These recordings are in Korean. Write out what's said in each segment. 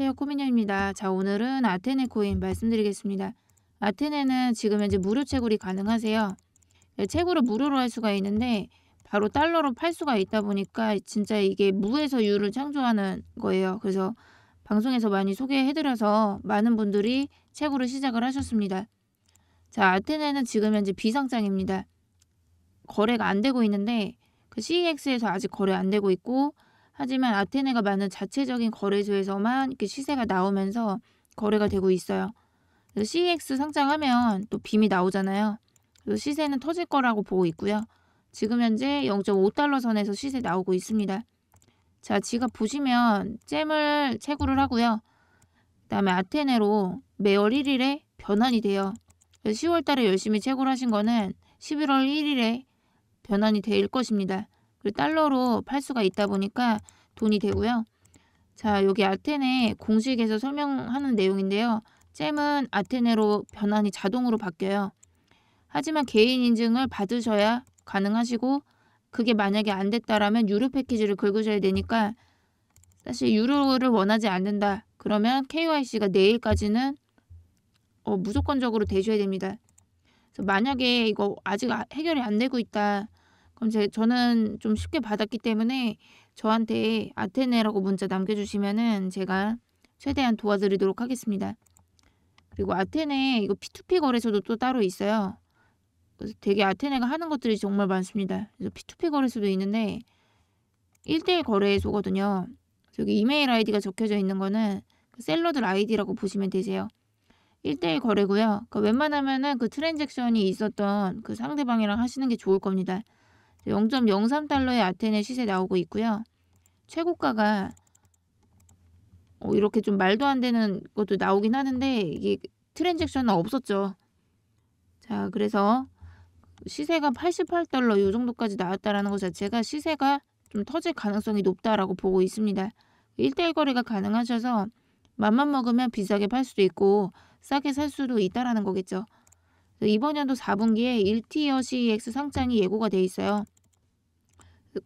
안녕하세요. 코미녀입니다. 자, 오늘은 아테네 코인 말씀드리겠습니다. 아테네는 지금 현재 무료 채굴이 가능하세요. 네, 채굴을 무료로 할 수가 있는데 바로 달러로 팔 수가 있다 보니까 진짜 이게 무에서 유를 창조하는 거예요. 그래서 방송에서 많이 소개해드려서 많은 분들이 채굴을 시작을 하셨습니다. 자, 아테네는 지금 현재 비상장입니다. 거래가 안 되고 있는데 그 CEX에서 아직 거래 안 되고 있고 하지만 아테네가 많은 자체적인 거래소에서만 이렇게 시세가 나오면서 거래가 되고 있어요. 그래서 CEX 상장하면 또 빔이 나오잖아요. 그래서 시세는 터질 거라고 보고 있고요. 지금 현재 0.5달러 선에서 시세 나오고 있습니다. 자, 지갑 보시면 잼을 채굴을 하고요. 그다음에 아테네로 매월 1일에 변환이 돼요. 10월 달에 열심히 채굴하신 거는 11월 1일에 변환이 될 것입니다. 그리고 달러로 팔 수가 있다 보니까 돈이 되고요. 자, 여기 아테네 공식에서 설명하는 내용인데요. 잼은 아테네로 변환이 자동으로 바뀌어요. 하지만 개인 인증을 받으셔야 가능하시고 그게 만약에 안 됐다라면 유료 패키지를 긁으셔야 되니까 사실 유료를 원하지 않는다. 그러면 KYC가 내일까지는 어, 무조건적으로 되셔야 됩니다. 그래서 만약에 이거 아직 아, 해결이 안 되고 있다. 그럼 제, 저는 좀 쉽게 받았기 때문에 저한테 아테네라고 문자 남겨주시면은 제가 최대한 도와드리도록 하겠습니다. 그리고 아테네 이거 P2P 거래소도 또 따로 있어요. 그래서 되게 아테네가 하는 것들이 정말 많습니다. 그래서 P2P 거래소도 있는데 1대1 거래소거든요. 여기 이메일 아이디가 적혀져 있는 거는 그 셀러들 아이디라고 보시면 되세요. 1대1 거래고요. 그러니까 웬만하면은 그 트랜잭션이 있었던 그 상대방이랑 하시는 게 좋을 겁니다. 0.03달러의 아테네 시세 나오고 있고요. 최고가가 어, 이렇게 좀 말도 안 되는 것도 나오긴 하는데 이게 트랜잭션은 없었죠. 자, 그래서 시세가 88달러 요 정도까지 나왔다라는 것 자체가 시세가 좀 터질 가능성이 높다라고 보고 있습니다. 1대1 거래가 가능하셔서 맘만 먹으면 비싸게 팔 수도 있고 싸게 살 수도 있다라는 거겠죠. 이번 연도 4분기에 1티어 CEX 상장이 예고가 돼 있어요.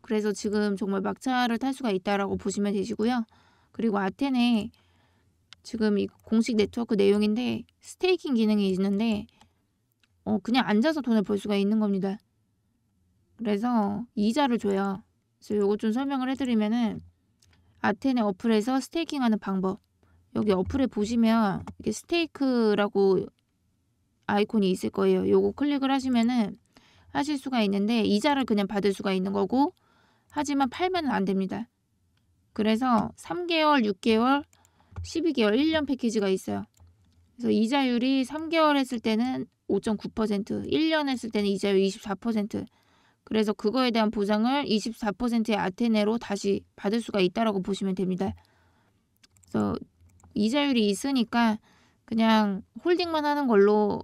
그래서 지금 정말 막차를 탈 수가 있다라고 보시면 되시고요. 그리고 아테네 지금 이 공식 네트워크 내용인데 스테이킹 기능이 있는데 어 그냥 앉아서 돈을 벌 수가 있는 겁니다. 그래서 이자를 줘요. 그래서 요거 좀 설명을 해드리면은 아테네 어플에서 스테이킹하는 방법 여기 어플에 보시면 이게 스테이크라고 아이콘이 있을 거예요. 요거 클릭을 하시면은 하실 수가 있는데 이자를 그냥 받을 수가 있는 거고 하지만 팔면 안 됩니다. 그래서 3개월, 6개월, 12개월, 1년 패키지가 있어요. 그래서 이자율이 3개월 했을 때는 5.9%, 1년 했을 때는 이자율 24%. 그래서 그거에 대한 보상을 24%의 아테네로 다시 받을 수가 있다라고 보시면 됩니다. 그래서 이자율이 있으니까 그냥 홀딩만 하는 걸로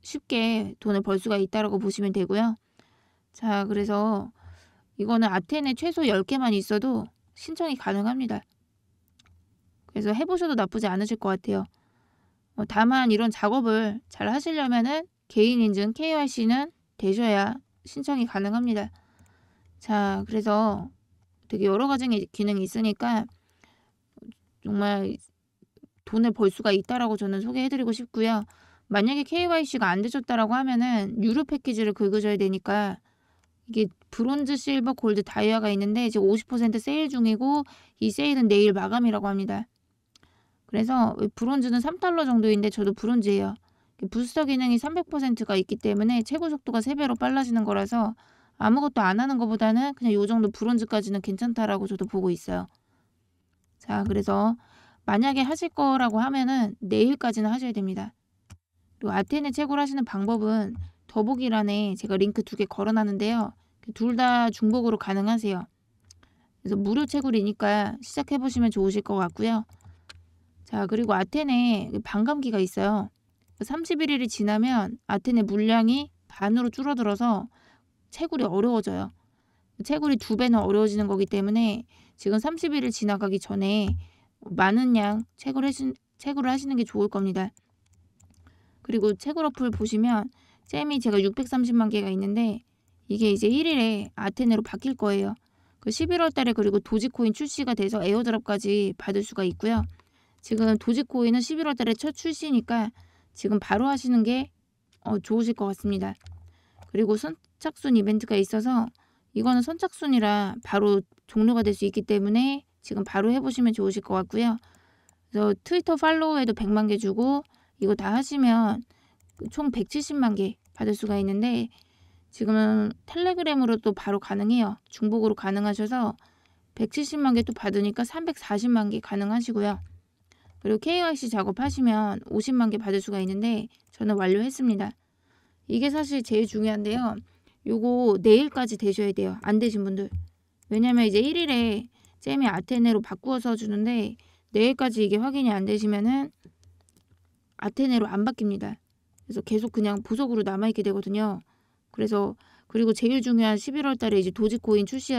쉽게 돈을 벌 수가 있다라고 보시면 되고요. 자, 그래서 이거는 아테네 최소 10개만 있어도 신청이 가능합니다. 그래서 해보셔도 나쁘지 않으실 것 같아요. 어, 다만 이런 작업을 잘 하시려면은 개인 인증 KYC는 되셔야 신청이 가능합니다. 자, 그래서 되게 여러 가지 기능이 있으니까 정말 돈을 벌 수가 있다라고 저는 소개해드리고 싶고요. 만약에 KYC가 안 되셨다라고 하면은 유료 패키지를 긁으셔야 되니까 이게 브론즈, 실버, 골드, 다이아가 있는데 이제 50% 세일 중이고 이 세일은 내일 마감이라고 합니다. 그래서 브론즈는 3달러 정도인데 저도 브론즈예요. 부스터 기능이 300%가 있기 때문에 최고 속도가 3배로 빨라지는 거라서 아무것도 안 하는 것보다는 그냥 요 정도 브론즈까지는 괜찮다라고 저도 보고 있어요. 자, 그래서 만약에 하실 거라고 하면은 내일까지는 하셔야 됩니다. 그리고 아테네 채굴 하시는 방법은 더보기란에 제가 링크 두 개 걸어놨는데요. 둘 다 중복으로 가능하세요. 그래서 무료 채굴이니까 시작해 보시면 좋으실 것 같고요. 자 그리고 아테네 반감기가 있어요. 31일이 지나면 아테네 물량이 반으로 줄어들어서 채굴이 어려워져요. 채굴이 두 배는 어려워지는 거기 때문에 지금 31일 지나가기 전에 많은 양 채굴 하신, 채굴을 하시는 게 좋을 겁니다. 그리고 채굴 어플 보시면 잼이 제가 630만 개가 있는데 이게 이제 1일에 아테네로 바뀔 거예요. 그 11월 달에 그리고 도지코인 출시가 돼서 에어드랍까지 받을 수가 있고요. 지금 도지코인은 11월 달에 첫 출시니까 지금 바로 하시는 게 어, 좋으실 것 같습니다. 그리고 선착순 이벤트가 있어서 이거는 선착순이라 바로 종료가 될 수 있기 때문에 지금 바로 해보시면 좋으실 것 같고요. 그래서 트위터 팔로우에도 100만 개 주고 이거 다 하시면 총 170만 개 받을 수가 있는데 지금은 텔레그램으로 또 바로 가능해요. 중복으로 가능하셔서 170만 개 또 받으니까 340만 개 가능하시고요. 그리고 KYC 작업하시면 50만 개 받을 수가 있는데 저는 완료했습니다. 이게 사실 제일 중요한데요. 요거 내일까지 되셔야 돼요. 안 되신 분들. 왜냐면 이제 1일에 잼이 아테네로 바꾸어서 주는데 내일까지 이게 확인이 안 되시면은 아테네로 안 바뀝니다. 그래서 계속 그냥 보석으로 남아있게 되거든요. 그래서 그리고 제일 중요한 11월 달에 이제 도지코인 출시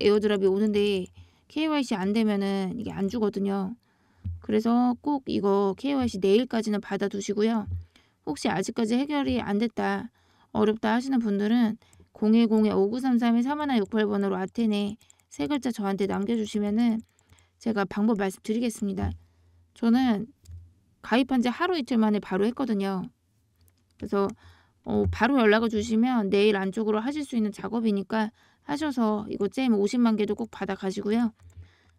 에어드랍이 오는데 KYC 안 되면은 이게 안 주거든요. 그래서 꼭 이거 KYC 내일까지는 받아두시고요. 혹시 아직까지 해결이 안 됐다, 어렵다 하시는 분들은 010-5933-3168번으로 아테네 세 글자 저한테 남겨주시면은 제가 방법 말씀드리겠습니다. 저는 가입한 지 하루 이틀 만에 바로 했거든요. 그래서 어, 바로 연락을 주시면 내일 안쪽으로 하실 수 있는 작업이니까 하셔서 이거 잼 50만 개도 꼭 받아 가시고요.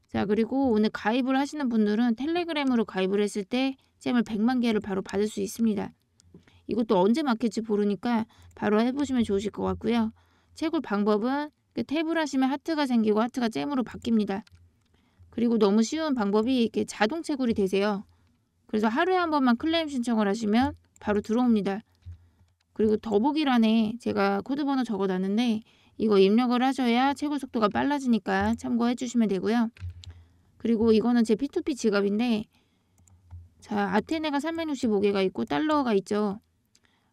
자 그리고 오늘 가입을 하시는 분들은 텔레그램으로 가입을 했을 때 잼을 100만 개를 바로 받을 수 있습니다. 이것도 언제 맞겠지 모르니까 바로 해보시면 좋으실 것 같고요. 채굴 방법은 그 탭을 하시면 하트가 생기고 하트가 잼으로 바뀝니다. 그리고 너무 쉬운 방법이 이렇게 자동 채굴이 되세요. 그래서 하루에 한 번만 클레임 신청을 하시면 바로 들어옵니다. 그리고 더보기란에 제가 코드 번호 적어놨는데 이거 입력을 하셔야 채굴 속도가 빨라지니까 참고해 주시면 되고요. 그리고 이거는 제 P2P 지갑인데 자 아테네가 365개가 있고 달러가 있죠.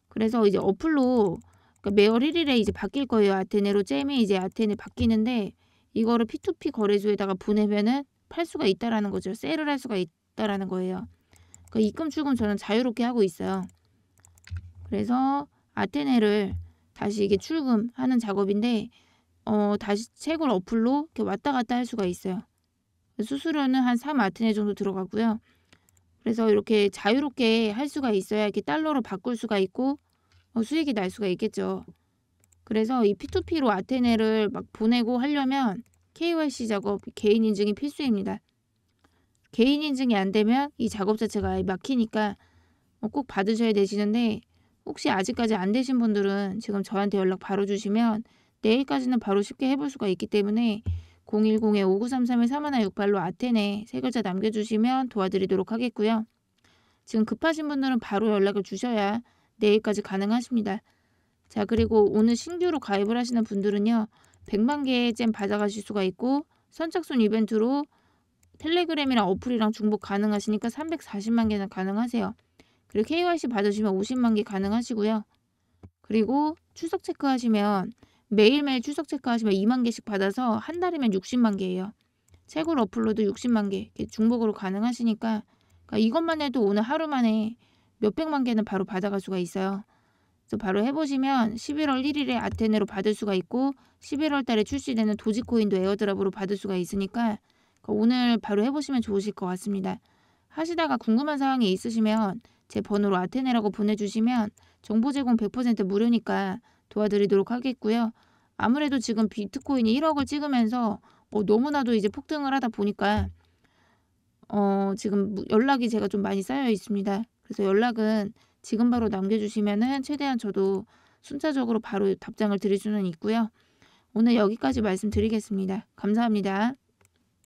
그래서 이제 어플로 그러니까 매월 1일에 이제 바뀔 거예요. 아테네로 잼이 이제 아테네 바뀌는데 이거를 P2P 거래소에다가 보내면은 팔 수가 있다라는 거죠. 세일을 할 수가 있다라는 거예요. 그러니까 입금 출금 저는 자유롭게 하고 있어요. 그래서 아테네를 다시 이게 출금하는 작업인데 어 다시 채굴 어플로 이렇게 왔다 갔다 할 수가 있어요. 수수료는 한 3아테네 정도 들어가고요. 그래서 이렇게 자유롭게 할 수가 있어야 이렇게 달러로 바꿀 수가 있고 어, 수익이 날 수가 있겠죠. 그래서 이 P2P로 아테네를 막 보내고 하려면 KYC 작업 개인 인증이 필수입니다. 개인 인증이 안 되면 이 작업 자체가 막히니까 어, 꼭 받으셔야 되시는데 혹시 아직까지 안 되신 분들은 지금 저한테 연락 바로 주시면 내일까지는 바로 쉽게 해볼 수가 있기 때문에 010-5933-3168로 아테네 세 글자 남겨주시면 도와드리도록 하겠고요. 지금 급하신 분들은 바로 연락을 주셔야 내일까지 가능하십니다. 자 그리고 오늘 신규로 가입을 하시는 분들은요. 100만 개의 잼 받아가실 수가 있고 선착순 이벤트로 텔레그램이랑 어플이랑 중복 가능하시니까 340만 개는 가능하세요. 그리고 KYC 받으시면 50만 개 가능하시고요. 그리고 출석 체크하시면 매일매일 출석 체크하시면 2만 개씩 받아서 한 달이면 60만 개예요. 채굴 어플로도 60만 개 중복으로 가능하시니까 그러니까 이것만 해도 오늘 하루 만에 몇백만 개는 바로 받아갈 수가 있어요. 그래서 바로 해보시면 11월 1일에 아테네로 받을 수가 있고 11월 달에 출시되는 도지코인도 에어드랍으로 받을 수가 있으니까 그러니까 오늘 바로 해보시면 좋으실 것 같습니다. 하시다가 궁금한 사항이 있으시면 제 번호로 아테네라고 보내주시면 정보 제공 100% 무료니까 도와드리도록 하겠고요. 아무래도 지금 비트코인이 1억을 찍으면서 어, 너무나도 이제 폭등을 하다 보니까 어, 지금 연락이 제가 좀 많이 쌓여 있습니다. 그래서 연락은 지금 바로 남겨주시면은 최대한 저도 순차적으로 바로 답장을 드릴 수는 있고요. 오늘 여기까지 말씀드리겠습니다. 감사합니다.